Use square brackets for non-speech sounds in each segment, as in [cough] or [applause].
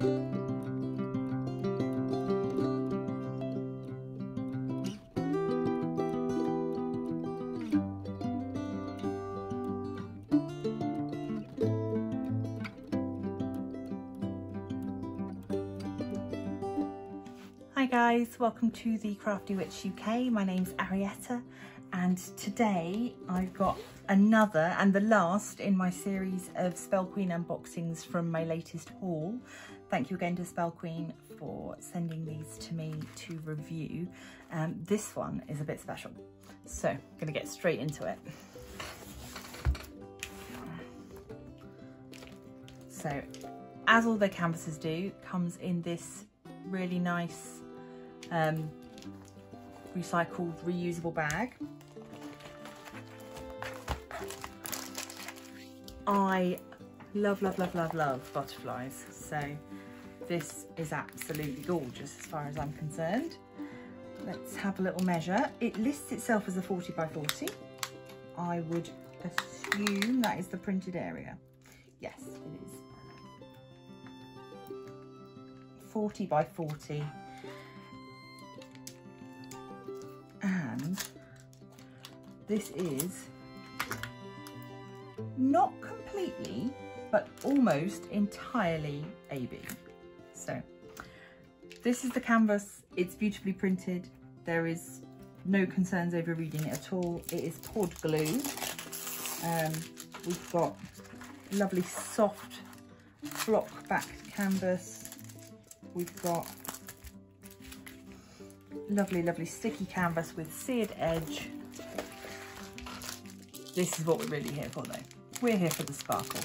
Hi guys, welcome to the Crafty Witch UK. My name's Arietta and today I've got another and the last in my series of Spell Queen unboxings from my latest haul. Thank you again to Spell Queen for sending these to me to review. Um, this one is a bit special, so I'm gonna get straight into it. So, as all their canvases do, comes in this really nice um, recycled reusable bag. I love, love, love, love, love butterflies. So this is absolutely gorgeous as far as I'm concerned. Let's have a little measure. It lists itself as a 40 by 40. I would assume that is the printed area. Yes, it is. 40 by 40 and this is not completely but almost entirely AB. So this is the canvas, it's beautifully printed, there is no concerns over reading it at all. It is pod glue. Um, we've got lovely soft flock backed canvas. We've got lovely, lovely sticky canvas with seared edge. This is what we're really here for though. We're here for the sparkle.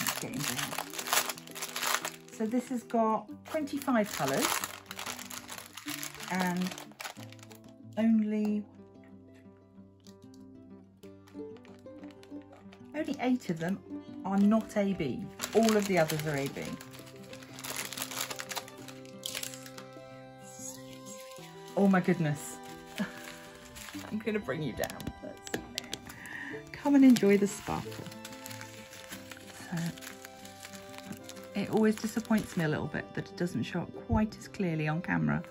Let's get into it. So this has got 25 colours and only only eight of them are not AB. All of the others are AB. Oh my goodness. [laughs] I'm going to bring you down. Come and enjoy the sparkle. So, it always disappoints me a little bit that it doesn't show up quite as clearly on camera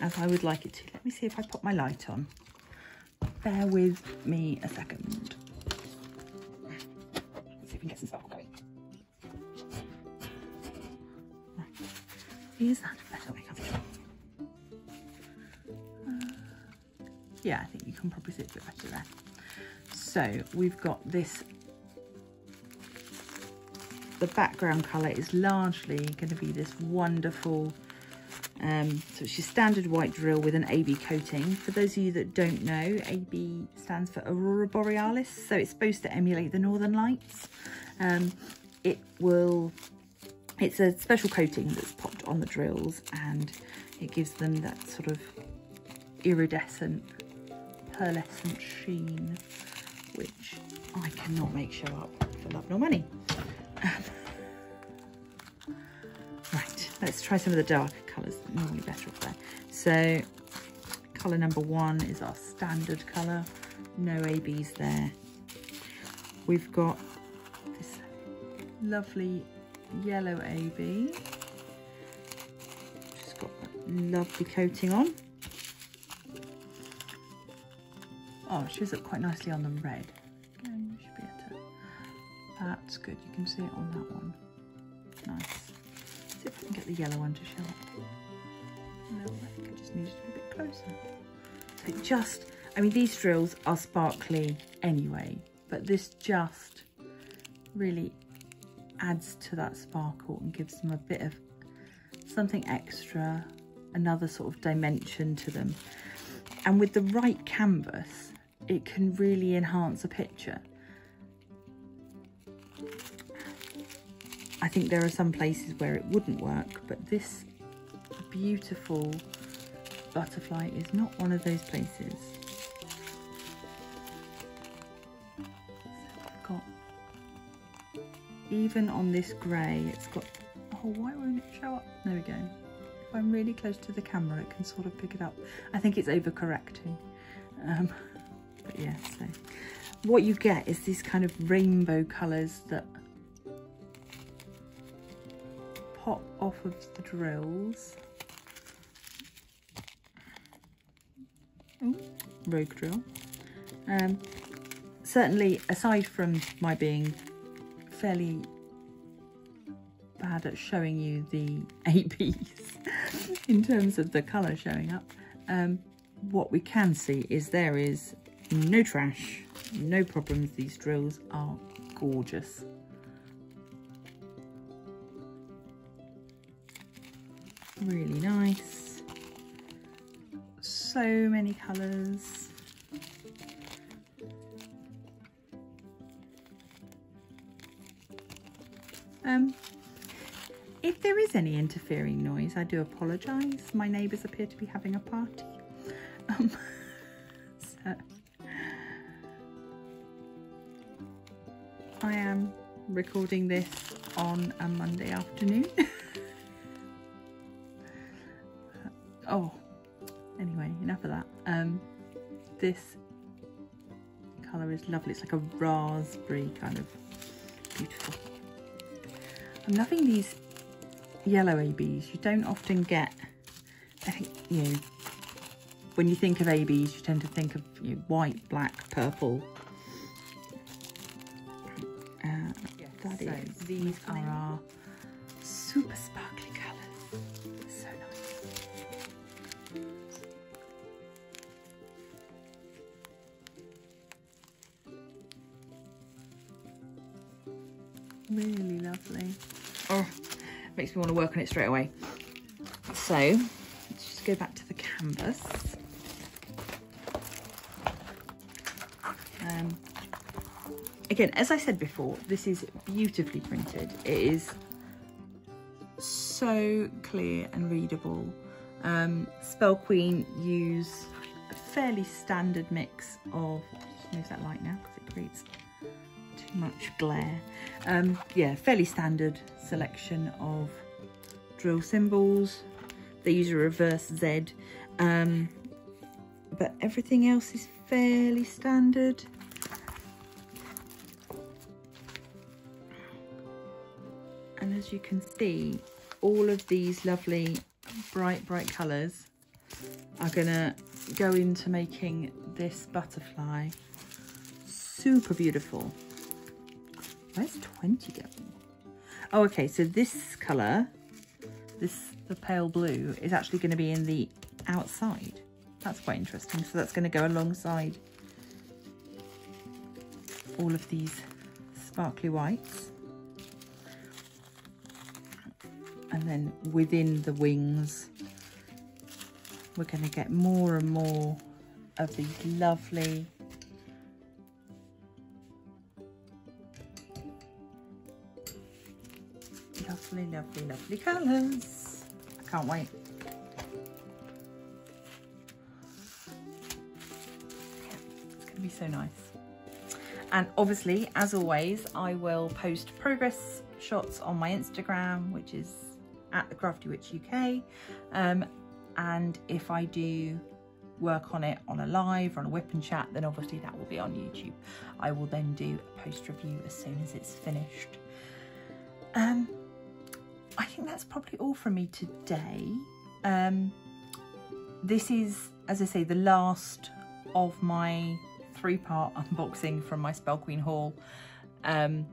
as I would like it to. Let me see if I put my light on. Bear with me a second. Let's see if we can get some sparkle going. Is that better? Uh, yeah, I think you can probably see it a bit better there. So we've got this, the background colour is largely going to be this wonderful, um, so it's your standard white drill with an AB coating. For those of you that don't know, AB stands for Aurora Borealis, so it's supposed to emulate the Northern Lights. Um, it will, it's a special coating that's popped on the drills and it gives them that sort of iridescent pearlescent sheen, which I cannot make show up for love nor money. Right, let's try some of the darker colours normally better up there. So colour number one is our standard colour, no ABs there. We've got this lovely yellow AB, just got a lovely coating on. Oh, it shows up quite nicely on the red. That's good. You can see it on that one. Nice. Let's see if I can get the yellow one to show up. No, I think I just need it a bit closer. So it just... I mean, these drills are sparkly anyway, but this just really adds to that sparkle and gives them a bit of something extra, another sort of dimension to them. And with the right canvas, it can really enhance a picture. I think there are some places where it wouldn't work, but this beautiful butterfly is not one of those places. got, even on this grey, it's got, oh, why won't it show up? There we go. If I'm really close to the camera, it can sort of pick it up. I think it's overcorrecting. Um, [laughs] but yeah, so what you get is these kind of rainbow colours that pop off of the drills. Ooh, rogue drill. Um, certainly, aside from my being fairly bad at showing you the [laughs] ABs in terms of the colour showing up, um, what we can see is there is no trash, no problems. These drills are gorgeous. Really nice. So many colours. Um, if there is any interfering noise, I do apologise. My neighbours appear to be having a party. Um, [laughs] so I am recording this on a Monday afternoon. [laughs] oh, anyway, enough of that. Um, this colour is lovely. It's like a raspberry kind of beautiful. I'm loving these yellow ABs. You don't often get, I think, you know, when you think of ABs, you tend to think of you know, white, black, purple. Uh, yes, that so is, these are our super sparkly Really lovely. Oh, makes me want to work on it straight away. So, let's just go back to the canvas. Um, again, as I said before, this is beautifully printed. It is so clear and readable. Um, Spell Queen use a fairly standard mix of, move that light now because it creates much glare. Um, yeah, fairly standard selection of drill symbols. They use a reverse Z, um, but everything else is fairly standard. And as you can see, all of these lovely bright, bright colours are gonna go into making this butterfly super beautiful. Where's 20 going? Oh, okay, so this colour, this the pale blue, is actually going to be in the outside. That's quite interesting. So that's going to go alongside all of these sparkly whites. And then within the wings, we're going to get more and more of these lovely lovely, lovely, lovely colours. I can't wait. it's going to be so nice. And obviously, as always, I will post progress shots on my Instagram, which is at the Crafty Witch UK. Um, and if I do work on it on a live or on a WIP and chat, then obviously that will be on YouTube. I will then do a post review as soon as it's finished. Um, I think that's probably all from me today. Um, this is, as I say, the last of my three-part unboxing from my Spell Queen haul. Um,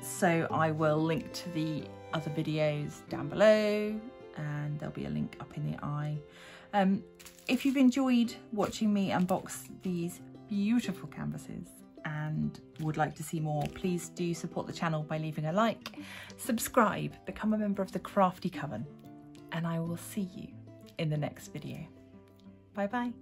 so I will link to the other videos down below and there'll be a link up in the eye. Um, if you've enjoyed watching me unbox these beautiful canvases, and would like to see more, please do support the channel by leaving a like, subscribe, become a member of the Crafty Coven, and I will see you in the next video. Bye bye.